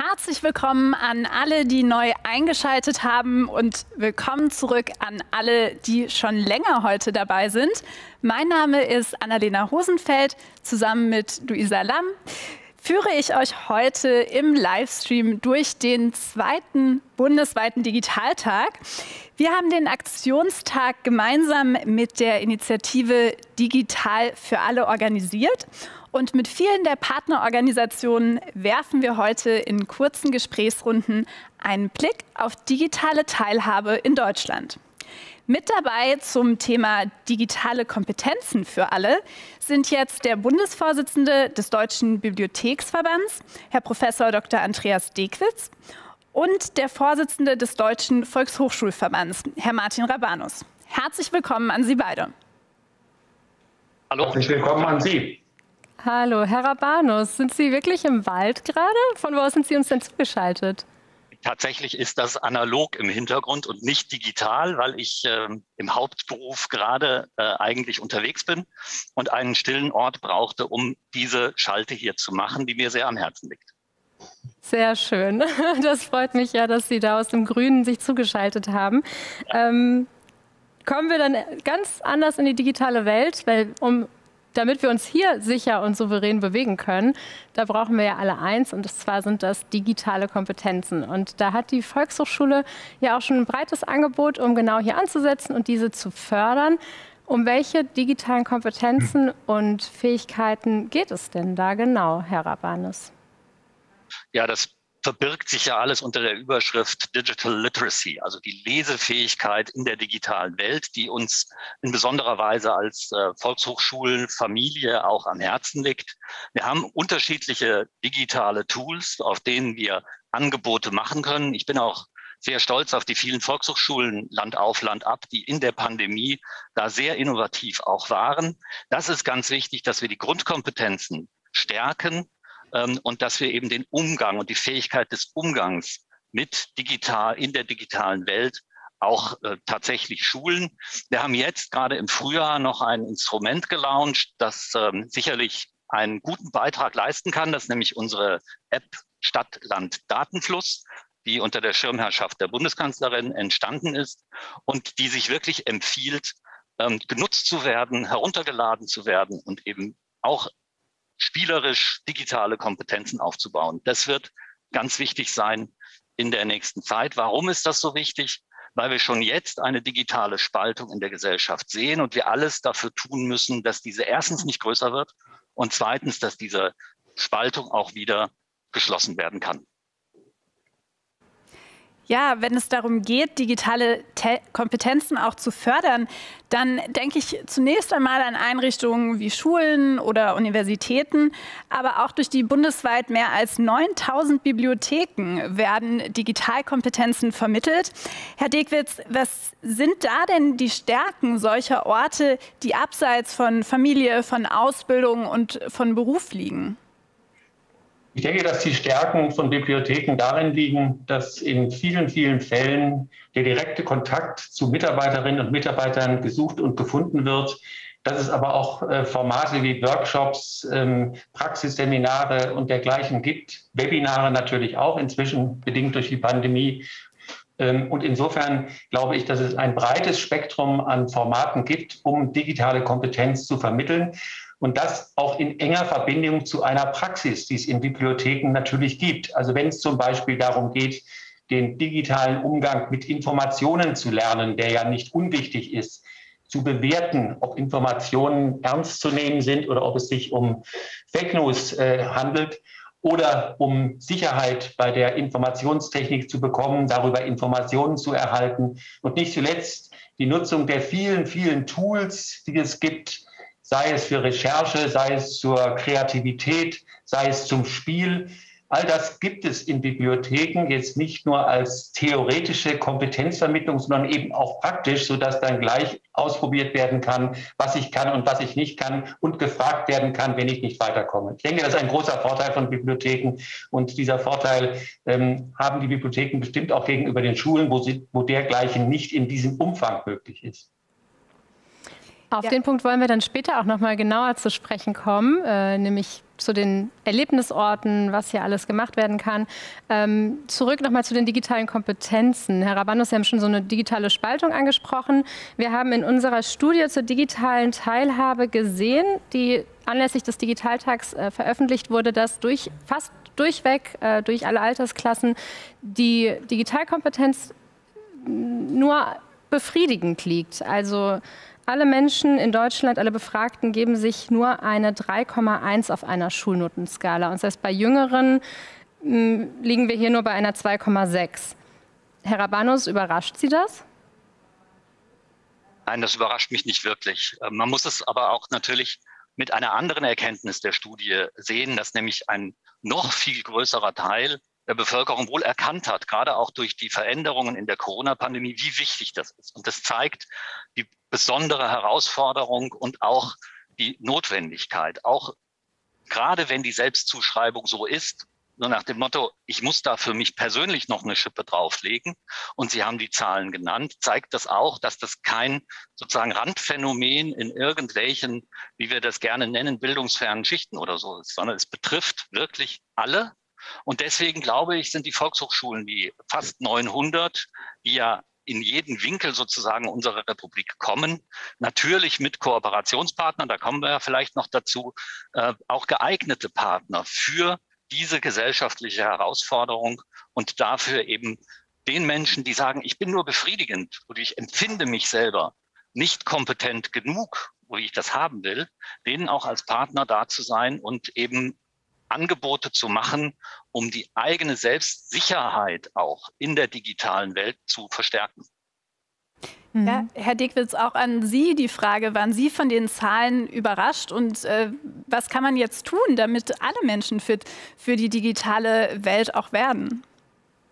Herzlich willkommen an alle, die neu eingeschaltet haben und willkommen zurück an alle, die schon länger heute dabei sind. Mein Name ist Annalena Hosenfeld. Zusammen mit Luisa Lamm führe ich euch heute im Livestream durch den zweiten bundesweiten Digitaltag. Wir haben den Aktionstag gemeinsam mit der Initiative Digital für alle organisiert und mit vielen der Partnerorganisationen werfen wir heute in kurzen Gesprächsrunden einen Blick auf digitale Teilhabe in Deutschland. Mit dabei zum Thema digitale Kompetenzen für alle sind jetzt der Bundesvorsitzende des Deutschen Bibliotheksverbands, Herr Prof. Dr. Andreas Dekwitz, und der Vorsitzende des Deutschen Volkshochschulverbands, Herr Martin Rabanus. Herzlich willkommen an Sie beide. Hallo. Herzlich willkommen an Sie. Hallo, Herr Rabanus, sind Sie wirklich im Wald gerade? Von wo sind Sie uns denn zugeschaltet? Tatsächlich ist das analog im Hintergrund und nicht digital, weil ich äh, im Hauptberuf gerade äh, eigentlich unterwegs bin und einen stillen Ort brauchte, um diese Schalte hier zu machen, die mir sehr am Herzen liegt. Sehr schön. Das freut mich ja, dass Sie da aus dem Grünen sich zugeschaltet haben. Ähm, kommen wir dann ganz anders in die digitale Welt, weil um damit wir uns hier sicher und souverän bewegen können, da brauchen wir ja alle eins und zwar sind das digitale Kompetenzen. Und da hat die Volkshochschule ja auch schon ein breites Angebot, um genau hier anzusetzen und diese zu fördern. Um welche digitalen Kompetenzen und Fähigkeiten geht es denn da genau, Herr Rabanes? Ja, das verbirgt sich ja alles unter der Überschrift Digital Literacy, also die Lesefähigkeit in der digitalen Welt, die uns in besonderer Weise als äh, Volkshochschulfamilie auch am Herzen liegt. Wir haben unterschiedliche digitale Tools, auf denen wir Angebote machen können. Ich bin auch sehr stolz auf die vielen Volkshochschulen Land auf, Land ab, die in der Pandemie da sehr innovativ auch waren. Das ist ganz wichtig, dass wir die Grundkompetenzen stärken, ähm, und dass wir eben den Umgang und die Fähigkeit des Umgangs mit digital in der digitalen Welt auch äh, tatsächlich schulen. Wir haben jetzt gerade im Frühjahr noch ein Instrument gelauncht, das ähm, sicherlich einen guten Beitrag leisten kann. Das ist nämlich unsere App Stadt-Land-Datenfluss, die unter der Schirmherrschaft der Bundeskanzlerin entstanden ist und die sich wirklich empfiehlt, ähm, genutzt zu werden, heruntergeladen zu werden und eben auch spielerisch digitale Kompetenzen aufzubauen. Das wird ganz wichtig sein in der nächsten Zeit. Warum ist das so wichtig? Weil wir schon jetzt eine digitale Spaltung in der Gesellschaft sehen und wir alles dafür tun müssen, dass diese erstens nicht größer wird und zweitens, dass diese Spaltung auch wieder geschlossen werden kann. Ja, wenn es darum geht, digitale Te Kompetenzen auch zu fördern, dann denke ich zunächst einmal an Einrichtungen wie Schulen oder Universitäten, aber auch durch die bundesweit mehr als 9000 Bibliotheken werden Digitalkompetenzen vermittelt. Herr Degwitz, was sind da denn die Stärken solcher Orte, die abseits von Familie, von Ausbildung und von Beruf liegen? Ich denke, dass die Stärken von Bibliotheken darin liegen, dass in vielen, vielen Fällen der direkte Kontakt zu Mitarbeiterinnen und Mitarbeitern gesucht und gefunden wird, dass es aber auch äh, Formate wie Workshops, ähm, Praxisseminare und dergleichen gibt, Webinare natürlich auch inzwischen bedingt durch die Pandemie. Ähm, und insofern glaube ich, dass es ein breites Spektrum an Formaten gibt, um digitale Kompetenz zu vermitteln. Und das auch in enger Verbindung zu einer Praxis, die es in Bibliotheken natürlich gibt. Also wenn es zum Beispiel darum geht, den digitalen Umgang mit Informationen zu lernen, der ja nicht unwichtig ist, zu bewerten, ob Informationen ernst zu nehmen sind oder ob es sich um Fake News äh, handelt oder um Sicherheit bei der Informationstechnik zu bekommen, darüber Informationen zu erhalten und nicht zuletzt die Nutzung der vielen, vielen Tools, die es gibt, sei es für Recherche, sei es zur Kreativität, sei es zum Spiel. All das gibt es in Bibliotheken jetzt nicht nur als theoretische Kompetenzvermittlung, sondern eben auch praktisch, sodass dann gleich ausprobiert werden kann, was ich kann und was ich nicht kann und gefragt werden kann, wenn ich nicht weiterkomme. Ich denke, das ist ein großer Vorteil von Bibliotheken und dieser Vorteil ähm, haben die Bibliotheken bestimmt auch gegenüber den Schulen, wo, sie, wo dergleichen nicht in diesem Umfang möglich ist. Auf ja. den Punkt wollen wir dann später auch noch mal genauer zu sprechen kommen, äh, nämlich zu den Erlebnisorten, was hier alles gemacht werden kann. Ähm, zurück nochmal zu den digitalen Kompetenzen. Herr Rabanus, Sie haben schon so eine digitale Spaltung angesprochen. Wir haben in unserer Studie zur digitalen Teilhabe gesehen, die anlässlich des Digitaltags äh, veröffentlicht wurde, dass durch fast durchweg, äh, durch alle Altersklassen, die Digitalkompetenz nur befriedigend liegt. Also alle Menschen in Deutschland, alle Befragten geben sich nur eine 3,1 auf einer Schulnotenskala. Und das heißt, bei Jüngeren mh, liegen wir hier nur bei einer 2,6. Herr Rabanus, überrascht Sie das? Nein, das überrascht mich nicht wirklich. Äh, man muss es aber auch natürlich mit einer anderen Erkenntnis der Studie sehen, dass nämlich ein noch viel größerer Teil der Bevölkerung wohl erkannt hat, gerade auch durch die Veränderungen in der Corona-Pandemie, wie wichtig das ist. Und das zeigt die besondere Herausforderung und auch die Notwendigkeit, auch gerade wenn die Selbstzuschreibung so ist, nur nach dem Motto, ich muss da für mich persönlich noch eine Schippe drauflegen. Und Sie haben die Zahlen genannt, zeigt das auch, dass das kein sozusagen Randphänomen in irgendwelchen, wie wir das gerne nennen, bildungsfernen Schichten oder so ist, sondern es betrifft wirklich alle und deswegen glaube ich, sind die Volkshochschulen, die fast 900, die ja in jeden Winkel sozusagen unserer Republik kommen, natürlich mit Kooperationspartnern, da kommen wir ja vielleicht noch dazu, äh, auch geeignete Partner für diese gesellschaftliche Herausforderung und dafür eben den Menschen, die sagen, ich bin nur befriedigend oder ich empfinde mich selber nicht kompetent genug, wo ich das haben will, denen auch als Partner da zu sein und eben Angebote zu machen, um die eigene Selbstsicherheit auch in der digitalen Welt zu verstärken. Ja, Herr Dickwitz, auch an Sie die Frage, waren Sie von den Zahlen überrascht und äh, was kann man jetzt tun, damit alle Menschen fit für die digitale Welt auch werden?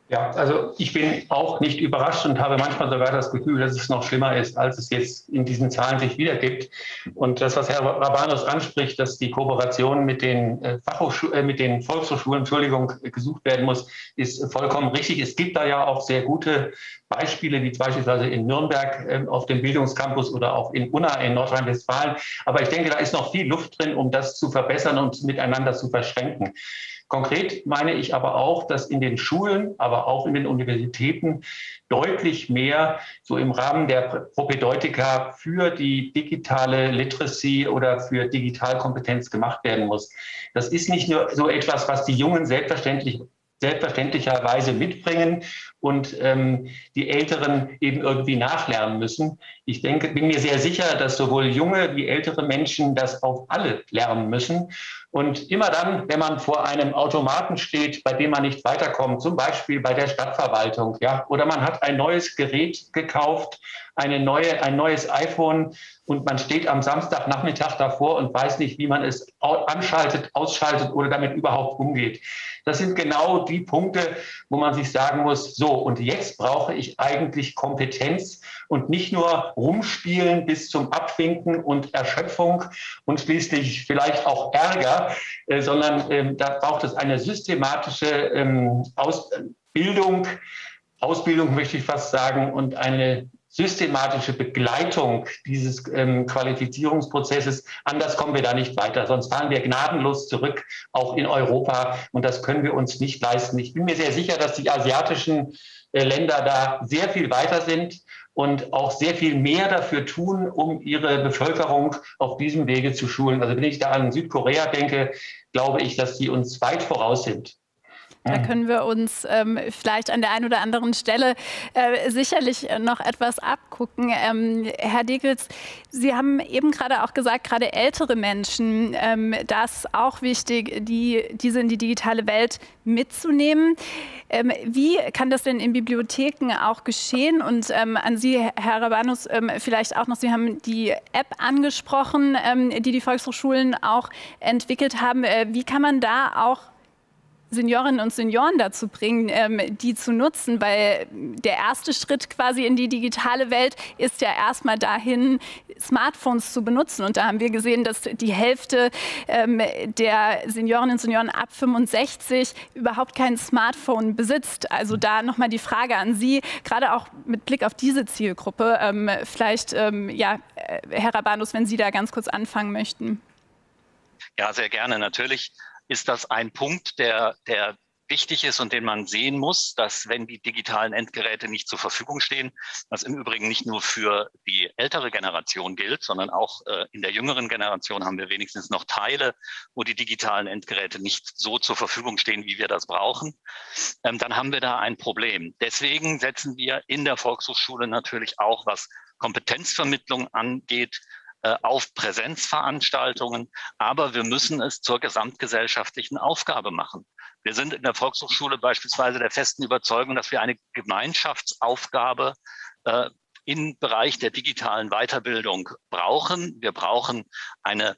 Ja, also ich bin auch nicht überrascht und habe manchmal sogar das Gefühl, dass es noch schlimmer ist, als es jetzt in diesen Zahlen sich wiedergibt. Und das, was Herr Rabanus anspricht, dass die Kooperation mit den, äh, Fachhochschulen, äh, mit den Volkshochschulen Entschuldigung, gesucht werden muss, ist vollkommen richtig. Es gibt da ja auch sehr gute Beispiele, wie beispielsweise in Nürnberg äh, auf dem Bildungscampus oder auch in Unna in Nordrhein-Westfalen. Aber ich denke, da ist noch viel Luft drin, um das zu verbessern und miteinander zu verschränken. Konkret meine ich aber auch, dass in den Schulen, aber auch in den Universitäten deutlich mehr so im Rahmen der Propedeutika für die digitale Literacy oder für Digitalkompetenz gemacht werden muss. Das ist nicht nur so etwas, was die Jungen selbstverständlich selbstverständlicherweise mitbringen und ähm, die Älteren eben irgendwie nachlernen müssen. Ich denke, bin mir sehr sicher, dass sowohl junge wie ältere Menschen das auch alle lernen müssen. Und immer dann, wenn man vor einem Automaten steht, bei dem man nicht weiterkommt, zum Beispiel bei der Stadtverwaltung, ja, oder man hat ein neues Gerät gekauft, eine neue, ein neues iPhone und man steht am Samstagnachmittag davor und weiß nicht, wie man es anschaltet, ausschaltet oder damit überhaupt umgeht. Das sind genau die Punkte, wo man sich sagen muss, so, und jetzt brauche ich eigentlich Kompetenz und nicht nur rumspielen bis zum Abwinken und Erschöpfung und schließlich vielleicht auch Ärger, äh, sondern ähm, da braucht es eine systematische ähm, Ausbildung, Ausbildung möchte ich fast sagen, und eine systematische Begleitung dieses ähm, Qualifizierungsprozesses. Anders kommen wir da nicht weiter. Sonst fahren wir gnadenlos zurück, auch in Europa. Und das können wir uns nicht leisten. Ich bin mir sehr sicher, dass die asiatischen äh, Länder da sehr viel weiter sind und auch sehr viel mehr dafür tun, um ihre Bevölkerung auf diesem Wege zu schulen. Also wenn ich da an Südkorea denke, glaube ich, dass die uns weit voraus sind. Da können wir uns ähm, vielleicht an der einen oder anderen Stelle äh, sicherlich noch etwas abgucken. Ähm, Herr Degels, Sie haben eben gerade auch gesagt, gerade ältere Menschen, ähm, das auch wichtig, die, diese in die digitale Welt mitzunehmen. Ähm, wie kann das denn in Bibliotheken auch geschehen? Und ähm, an Sie, Herr Rabanus, ähm, vielleicht auch noch, Sie haben die App angesprochen, die die Volkshochschulen auch entwickelt haben. Äh, wie kann man da auch Seniorinnen und Senioren dazu bringen, ähm, die zu nutzen, weil der erste Schritt quasi in die digitale Welt ist ja erstmal dahin, Smartphones zu benutzen. Und da haben wir gesehen, dass die Hälfte ähm, der Seniorinnen und Senioren ab 65 überhaupt kein Smartphone besitzt. Also da nochmal die Frage an Sie, gerade auch mit Blick auf diese Zielgruppe. Ähm, vielleicht, ähm, ja, äh, Herr Rabanus, wenn Sie da ganz kurz anfangen möchten. Ja, sehr gerne. Natürlich ist das ein Punkt, der, der wichtig ist und den man sehen muss, dass wenn die digitalen Endgeräte nicht zur Verfügung stehen, was im Übrigen nicht nur für die ältere Generation gilt, sondern auch äh, in der jüngeren Generation haben wir wenigstens noch Teile, wo die digitalen Endgeräte nicht so zur Verfügung stehen, wie wir das brauchen, ähm, dann haben wir da ein Problem. Deswegen setzen wir in der Volkshochschule natürlich auch, was Kompetenzvermittlung angeht, auf Präsenzveranstaltungen, aber wir müssen es zur gesamtgesellschaftlichen Aufgabe machen. Wir sind in der Volkshochschule beispielsweise der festen Überzeugung, dass wir eine Gemeinschaftsaufgabe äh, im Bereich der digitalen Weiterbildung brauchen. Wir brauchen eine,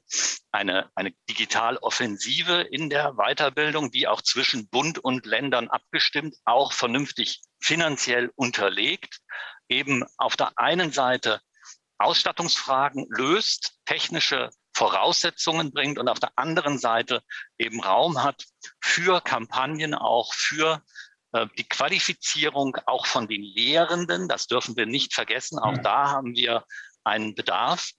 eine, eine Digitaloffensive in der Weiterbildung, die auch zwischen Bund und Ländern abgestimmt, auch vernünftig finanziell unterlegt, eben auf der einen Seite Ausstattungsfragen löst, technische Voraussetzungen bringt und auf der anderen Seite eben Raum hat für Kampagnen, auch für äh, die Qualifizierung auch von den Lehrenden. Das dürfen wir nicht vergessen. Auch da haben wir einen Bedarf,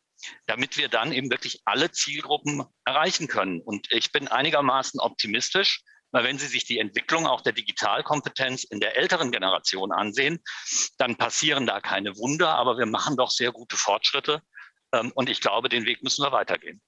damit wir dann eben wirklich alle Zielgruppen erreichen können. Und ich bin einigermaßen optimistisch, weil wenn Sie sich die Entwicklung auch der Digitalkompetenz in der älteren Generation ansehen, dann passieren da keine Wunder, aber wir machen doch sehr gute Fortschritte. Ähm, und ich glaube, den Weg müssen wir weitergehen.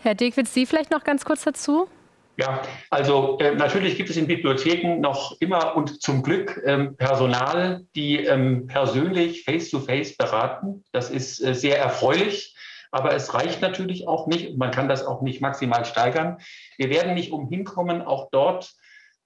Herr Degwitz, Sie vielleicht noch ganz kurz dazu? Ja, also äh, natürlich gibt es in Bibliotheken noch immer und zum Glück ähm, Personal, die ähm, persönlich face-to-face -face beraten. Das ist äh, sehr erfreulich. Aber es reicht natürlich auch nicht man kann das auch nicht maximal steigern. Wir werden nicht umhin kommen, auch dort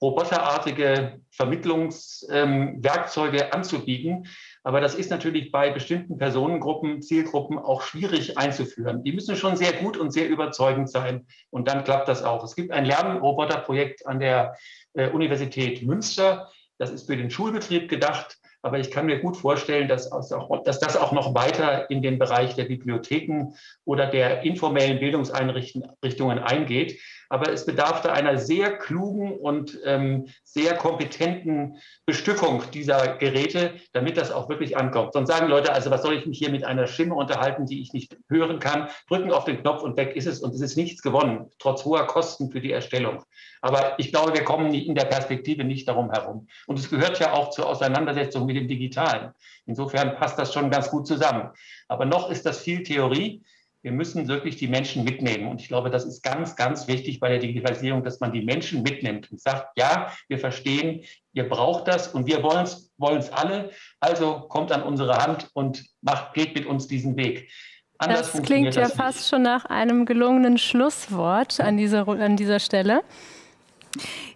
roboterartige Vermittlungswerkzeuge ähm, anzubieten. Aber das ist natürlich bei bestimmten Personengruppen, Zielgruppen auch schwierig einzuführen. Die müssen schon sehr gut und sehr überzeugend sein. Und dann klappt das auch. Es gibt ein Lernroboterprojekt an der äh, Universität Münster. Das ist für den Schulbetrieb gedacht. Aber ich kann mir gut vorstellen, dass, auch, dass, das auch noch weiter in den Bereich der Bibliotheken oder der informellen Bildungseinrichtungen eingeht. Aber es bedarf da einer sehr klugen und ähm, sehr kompetenten Bestückung dieser Geräte, damit das auch wirklich ankommt. Sonst sagen Leute, also was soll ich mich hier mit einer Stimme unterhalten, die ich nicht hören kann? Drücken auf den Knopf und weg ist es. Und es ist nichts gewonnen, trotz hoher Kosten für die Erstellung. Aber ich glaube, wir kommen in der Perspektive nicht darum herum. Und es gehört ja auch zur Auseinandersetzung mit dem Digitalen. Insofern passt das schon ganz gut zusammen. Aber noch ist das viel Theorie wir müssen wirklich die Menschen mitnehmen. Und ich glaube, das ist ganz, ganz wichtig bei der Digitalisierung, dass man die Menschen mitnimmt und sagt, ja, wir verstehen, ihr braucht das und wir wollen es alle. Also kommt an unsere Hand und macht, geht mit uns diesen Weg. Anders das klingt ja das fast schon nach einem gelungenen Schlusswort an dieser, an dieser Stelle.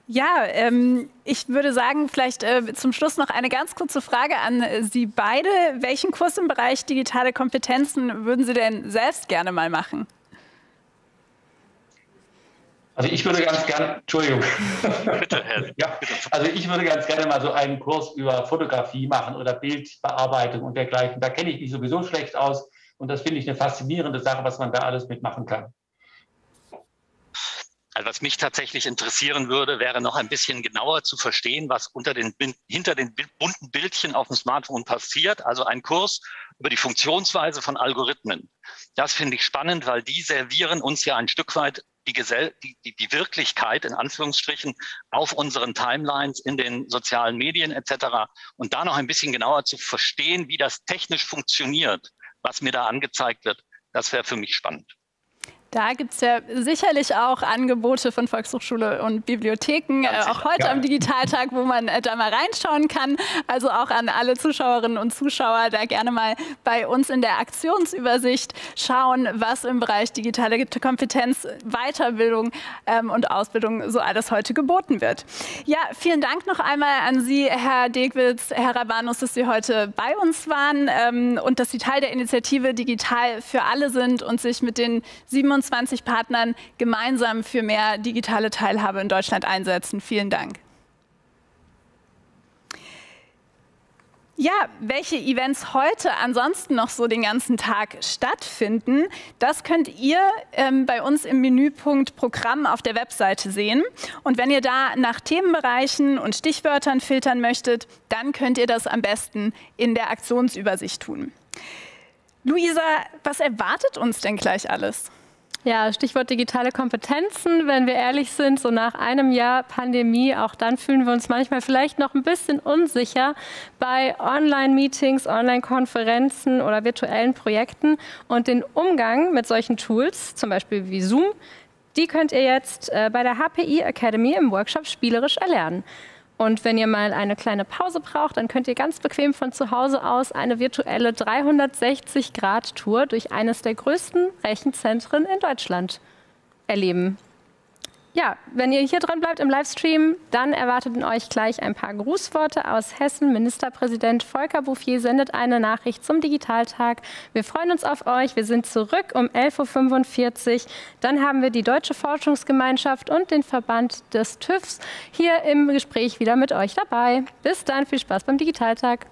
Ja, ähm, ich würde sagen, vielleicht äh, zum Schluss noch eine ganz kurze Frage an Sie beide. Welchen Kurs im Bereich digitale Kompetenzen würden Sie denn selbst gerne mal machen? Also ich würde ganz gerne, Entschuldigung. Bitte, Herr. ja, also ich würde ganz gerne mal so einen Kurs über Fotografie machen oder Bildbearbeitung und dergleichen. Da kenne ich mich sowieso schlecht aus und das finde ich eine faszinierende Sache, was man da alles mitmachen kann. Also was mich tatsächlich interessieren würde, wäre noch ein bisschen genauer zu verstehen, was unter den, hinter den bunten Bildchen auf dem Smartphone passiert. Also ein Kurs über die Funktionsweise von Algorithmen. Das finde ich spannend, weil die servieren uns ja ein Stück weit die, Gesell die, die, die Wirklichkeit in Anführungsstrichen auf unseren Timelines in den sozialen Medien etc. Und da noch ein bisschen genauer zu verstehen, wie das technisch funktioniert, was mir da angezeigt wird, das wäre für mich spannend. Da gibt es ja sicherlich auch Angebote von Volkshochschule und Bibliotheken, äh, auch heute ja. am Digitaltag, wo man äh, da mal reinschauen kann. Also auch an alle Zuschauerinnen und Zuschauer da gerne mal bei uns in der Aktionsübersicht schauen, was im Bereich digitale Kompetenz, Weiterbildung ähm, und Ausbildung so alles heute geboten wird. Ja, vielen Dank noch einmal an Sie, Herr Degwitz, Herr Rabanus, dass Sie heute bei uns waren ähm, und dass Sie Teil der Initiative Digital für alle sind und sich mit den 27 25 Partnern gemeinsam für mehr digitale Teilhabe in Deutschland einsetzen. Vielen Dank. Ja, welche Events heute ansonsten noch so den ganzen Tag stattfinden, das könnt ihr ähm, bei uns im Menüpunkt Programm auf der Webseite sehen. Und wenn ihr da nach Themenbereichen und Stichwörtern filtern möchtet, dann könnt ihr das am besten in der Aktionsübersicht tun. Luisa, was erwartet uns denn gleich alles? Ja, Stichwort digitale Kompetenzen. Wenn wir ehrlich sind, so nach einem Jahr Pandemie, auch dann fühlen wir uns manchmal vielleicht noch ein bisschen unsicher bei Online-Meetings, Online-Konferenzen oder virtuellen Projekten. Und den Umgang mit solchen Tools, zum Beispiel wie Zoom, die könnt ihr jetzt äh, bei der HPI Academy im Workshop spielerisch erlernen. Und wenn ihr mal eine kleine Pause braucht, dann könnt ihr ganz bequem von zu Hause aus eine virtuelle 360-Grad-Tour durch eines der größten Rechenzentren in Deutschland erleben. Ja, wenn ihr hier dran bleibt im Livestream, dann erwarteten euch gleich ein paar Grußworte aus Hessen. Ministerpräsident Volker Bouffier sendet eine Nachricht zum Digitaltag. Wir freuen uns auf euch. Wir sind zurück um 11.45 Uhr. Dann haben wir die Deutsche Forschungsgemeinschaft und den Verband des TÜVs hier im Gespräch wieder mit euch dabei. Bis dann, viel Spaß beim Digitaltag.